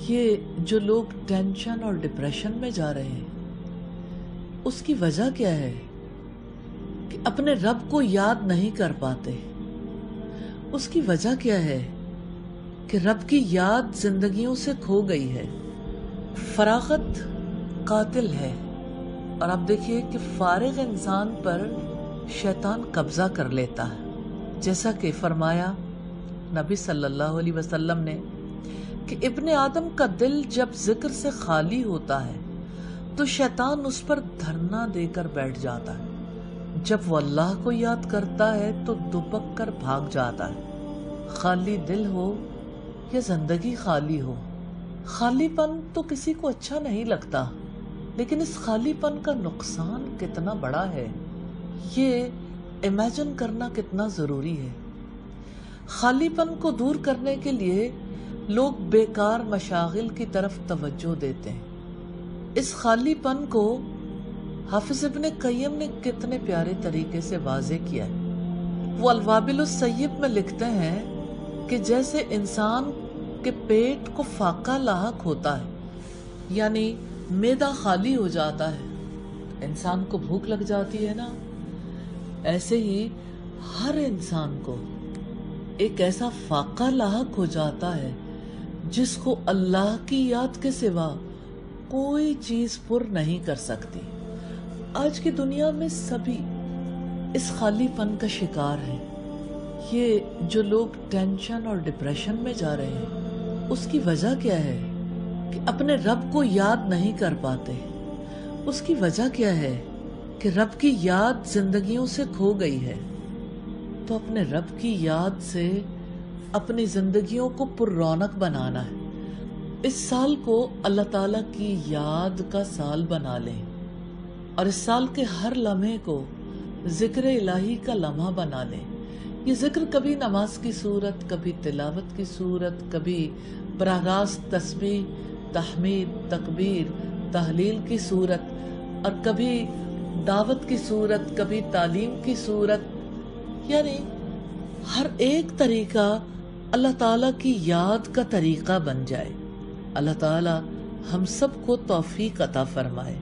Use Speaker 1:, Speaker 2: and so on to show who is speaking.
Speaker 1: ये जो लोग टेंशन और डिप्रेशन में जा रहे हैं, उसकी वजह क्या है कि अपने रब को याद नहीं कर पाते? उसकी वजह क्या है कि रब की याद जिंदगियों से खो गई है? फरागत कातिल है। और आप देखिए कि फारिग इंसान पर शैतान कब्जा कर लेता है। जैसा कि फरमाया, नबी सल्लल्लाहु अलैहि वसल्लम ने कि इब्ने आदम का दिल जब ज़िक्र से खाली होता है तो शैतान उस पर धरना देकर बैठ जाता है। जब वो अल्लाह को याद करता है तो दुबक कर भाग जाता है। खाली दिल हो या ज़िंदगी खाली हो, खालीपन तो किसी को अच्छा नहीं लगता, लेकिन इस खालीपन का नुकसान कितना बड़ा है, ये इमेजिन करना कितना ज़रूरी है। खालीपन को दूर करने के लिए लोग बेकार मशागिल की तरफ़ तवज्जो देते हैं। इस खालीपन को हाफिज इब्ने कय्यम ने कितने प्यारे तरीके से वाजे किया है। वो अलवाबिल सैयब में लिखते हैं कि जैसे इंसान के पेट को फाका लाक होता है, यानी मैदा खाली हो जाता है, इंसान को भूख लग जाती है ना? ऐसे ही हर इंसान को एक ऐसा फाका लाक हो जाता है जिसको अल्लाह की याद के सिवा कोई चीज़ पुर नहीं कर सकती। आज की दुनिया में सभी इस खालीपन का शिकार हैं। ये जो लोग टेंशन और डिप्रेशन में जा रहे हैं, उसकी वजह क्या है कि अपने रब को याद नहीं कर पाते? उसकी वजह क्या है कि रब की याद जिंदगियों से खो गई है? तो अपने रब की याद से अपनी जिंदगियों को पुरौनक बनाना है। इस साल को अल्लाह ताला की याद का साल बना लें और इस साल के हर लम्हे को ज़िक्र इलाही का लम्हा बना लें। ये ज़िक्र कभी नमाज़ की सूरत, कभी तिलावत की सूरत, कभी बरागाज तस्बीह, तहमीद, तकबीर, तहलील की सूरत और कभी दावत की सूरत, कभी तालीम की सूरत। यानी हर एक तरीका अल्लाह ताला की याद का तरीका बन जाए। अल्लाह ताला हम सबको तौफीक अता फरमाए।